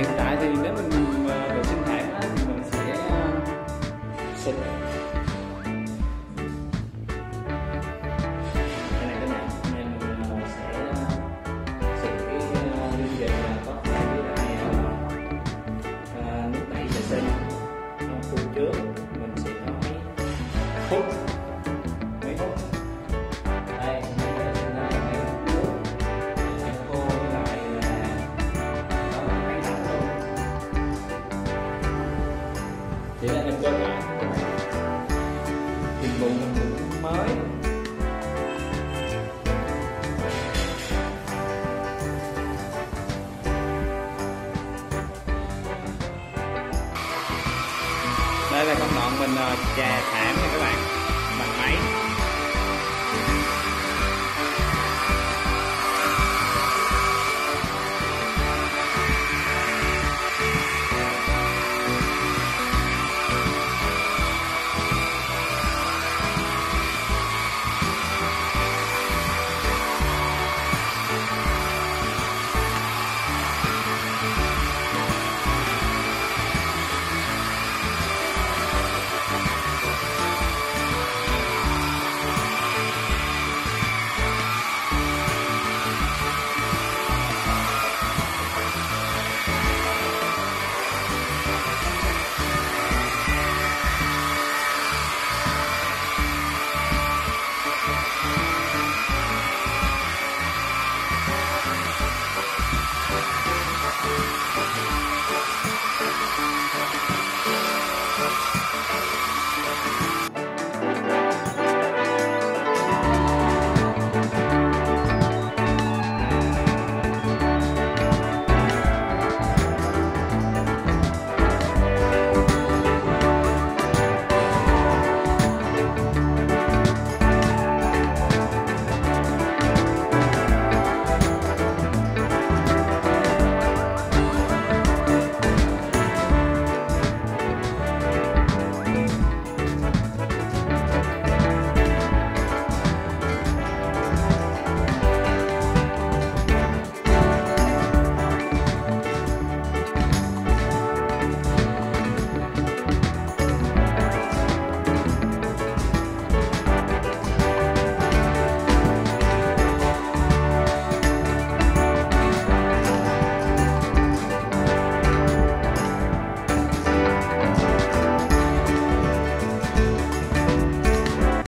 hiện tại thì nếu mình vệ sinh hạt á, thì mình sẽ xịt cái này thì là em cơ bản dịch vụ mình cũng mới. Đây là công đoạn mình ờ, chà thảm